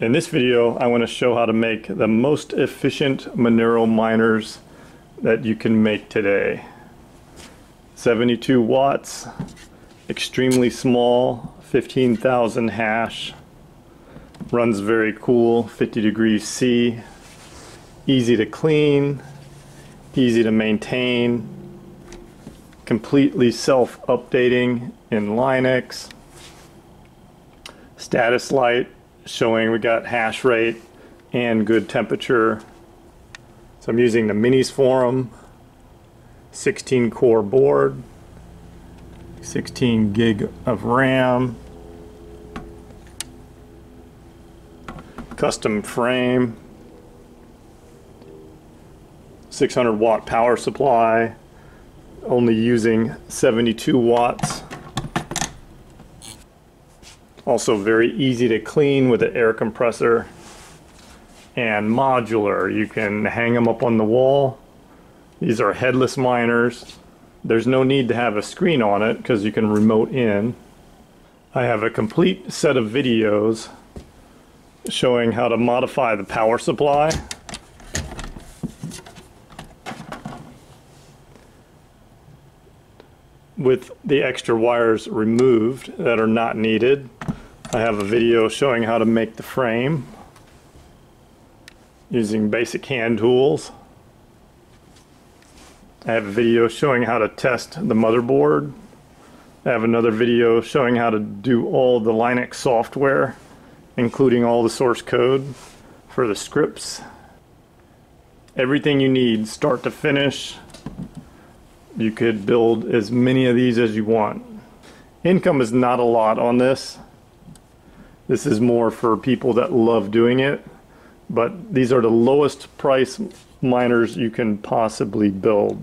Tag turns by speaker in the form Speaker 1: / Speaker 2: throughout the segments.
Speaker 1: In this video, I want to show how to make the most efficient Monero miners that you can make today. 72 watts, extremely small, 15,000 hash, runs very cool, 50 degrees C, easy to clean, easy to maintain, completely self-updating in Linux, status light showing we got hash rate and good temperature. So I'm using the MinisForum 16 core board, 16 gig of RAM, custom frame, 600 watt power supply, only using 72 watts. Also very easy to clean with an air compressor and modular. You can hang them up on the wall. These are headless miners. There's no need to have a screen on it because you can remote in. I have a complete set of videos showing how to modify the power supply with the extra wires removed that are not needed. I have a video showing how to make the frame using basic hand tools. I have a video showing how to test the motherboard. I have another video showing how to do all the Linux software, including all the source code for the scripts. Everything you need, start to finish, you could build as many of these as you want. Income is not a lot on this. This is more for people that love doing it, but these are the lowest price miners you can possibly build.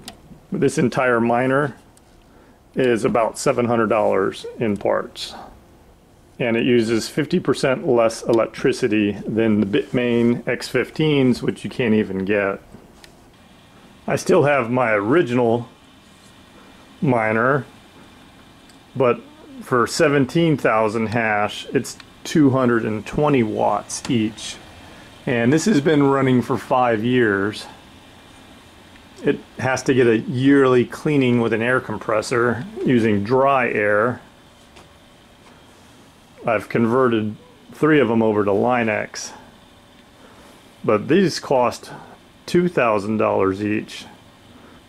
Speaker 1: This entire miner is about $700 in parts. And it uses 50% less electricity than the Bitmain X15s, which you can't even get. I still have my original miner, but for 17,000 hash, it's 220 watts each. And this has been running for five years. It has to get a yearly cleaning with an air compressor using dry air. I've converted three of them over to Linux. But these cost $2,000 each.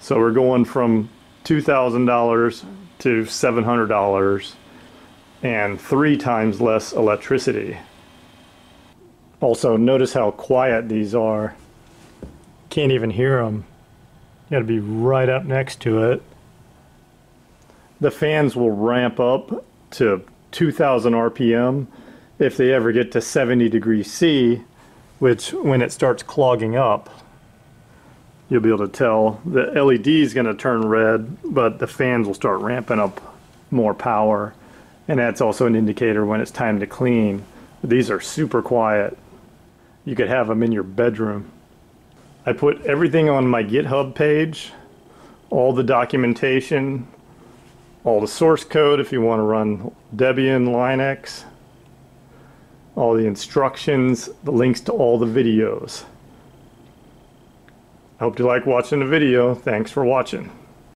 Speaker 1: So we're going from $2,000 to $700 and three times less electricity. Also, notice how quiet these are. Can't even hear them. You gotta be right up next to it. The fans will ramp up to 2000 RPM if they ever get to 70 degrees C, which when it starts clogging up, you'll be able to tell the LED is going to turn red, but the fans will start ramping up more power. And that's also an indicator when it's time to clean. These are super quiet. You could have them in your bedroom. I put everything on my GitHub page, all the documentation, all the source code if you want to run Debian, Linux, all the instructions, the links to all the videos. I hope you like watching the video. Thanks for watching.